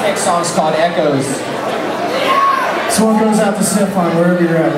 This next song's called Echoes. This one goes out to Stefan, wherever you're at.